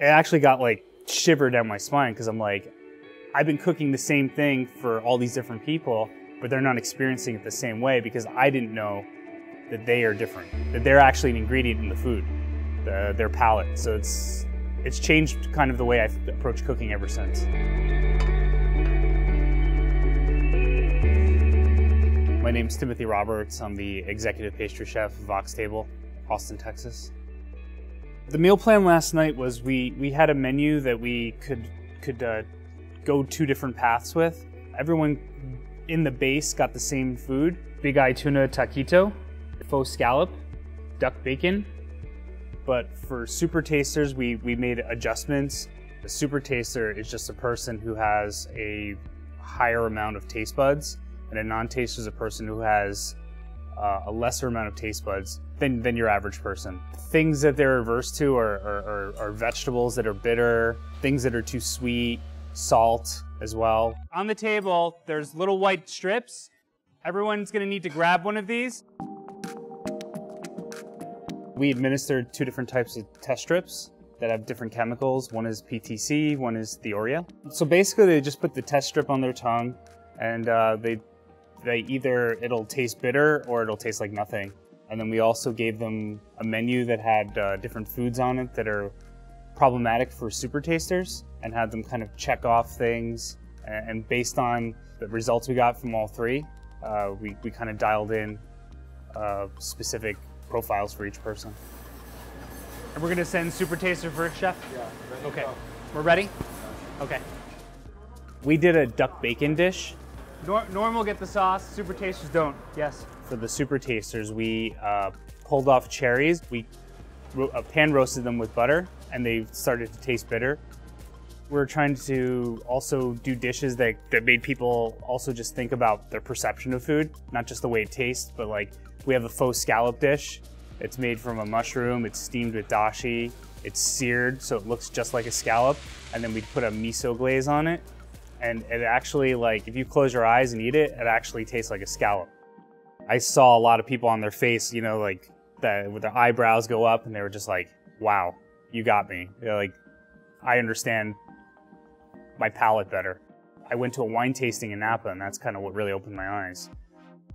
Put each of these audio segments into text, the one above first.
it actually got like shiver down my spine because I'm like, I've been cooking the same thing for all these different people, but they're not experiencing it the same way because I didn't know that they are different, that they're actually an ingredient in the food, the, their palate. So it's it's changed kind of the way I've approached cooking ever since. My name is Timothy Roberts. I'm the executive pastry chef of Vox Table, Austin, Texas. The meal plan last night was we we had a menu that we could could uh, go two different paths with. Everyone in the base got the same food: big eye tuna taquito, faux scallop, duck bacon. But for super tasters, we we made adjustments. A super taster is just a person who has a higher amount of taste buds and a non-taster is a person who has uh, a lesser amount of taste buds than, than your average person. Things that they're averse to are, are, are, are vegetables that are bitter, things that are too sweet, salt as well. On the table, there's little white strips. Everyone's gonna need to grab one of these. We administered two different types of test strips that have different chemicals. One is PTC, one is thiourea. So basically they just put the test strip on their tongue and uh, they they either it'll taste bitter or it'll taste like nothing. And then we also gave them a menu that had uh, different foods on it that are problematic for super tasters and had them kind of check off things. And based on the results we got from all three, uh, we, we kind of dialed in uh, specific profiles for each person. And we're gonna send super taster first, chef? Yeah. Okay. We're ready? Okay. We did a duck bacon dish nor normal get the sauce, super tasters don't. Yes. For the super tasters, we uh, pulled off cherries. We uh, pan roasted them with butter, and they started to taste bitter. We're trying to also do dishes that, that made people also just think about their perception of food, not just the way it tastes, but like we have a faux scallop dish. It's made from a mushroom. It's steamed with dashi. It's seared, so it looks just like a scallop. And then we put a miso glaze on it and it actually like if you close your eyes and eat it, it actually tastes like a scallop. I saw a lot of people on their face, you know, like that with their eyebrows go up, and they were just like, "Wow, you got me." They're like, I understand my palate better. I went to a wine tasting in Napa, and that's kind of what really opened my eyes.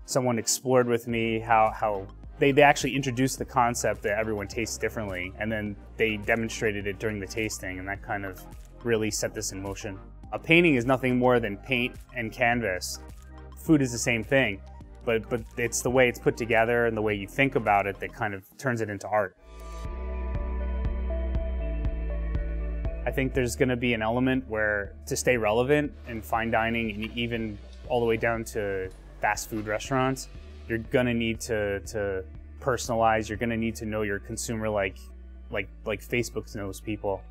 Someone explored with me how how they, they actually introduced the concept that everyone tastes differently, and then they demonstrated it during the tasting, and that kind of really set this in motion. A painting is nothing more than paint and canvas. Food is the same thing, but, but it's the way it's put together and the way you think about it that kind of turns it into art. I think there's going to be an element where to stay relevant in fine dining and even all the way down to fast food restaurants, you're going to need to, to personalize. You're going to need to know your consumer like, like, like Facebook knows people.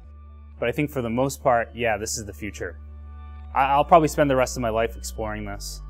But I think for the most part, yeah, this is the future. I'll probably spend the rest of my life exploring this.